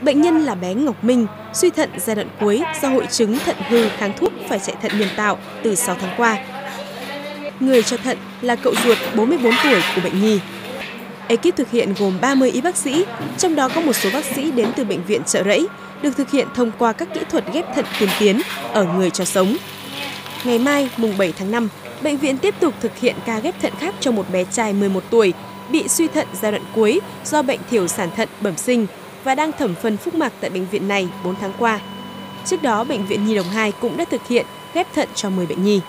Bệnh nhân là bé Ngọc Minh, suy thận giai đoạn cuối do hội chứng thận hư kháng thuốc phải chạy thận nhân tạo từ 6 tháng qua. Người cho thận là cậu ruột 44 tuổi của bệnh nhi. Ekip thực hiện gồm 30 y bác sĩ, trong đó có một số bác sĩ đến từ bệnh viện Trợ Rẫy, được thực hiện thông qua các kỹ thuật ghép thận tiên tiến ở người cho sống. Ngày mai, mùng 7 tháng 5, bệnh viện tiếp tục thực hiện ca ghép thận khác cho một bé trai 11 tuổi bị suy thận giai đoạn cuối do bệnh thiểu sản thận bẩm sinh và đang thẩm phân phúc mạc tại bệnh viện này 4 tháng qua. Trước đó, Bệnh viện Nhi Đồng 2 cũng đã thực hiện ghép thận cho 10 bệnh nhi.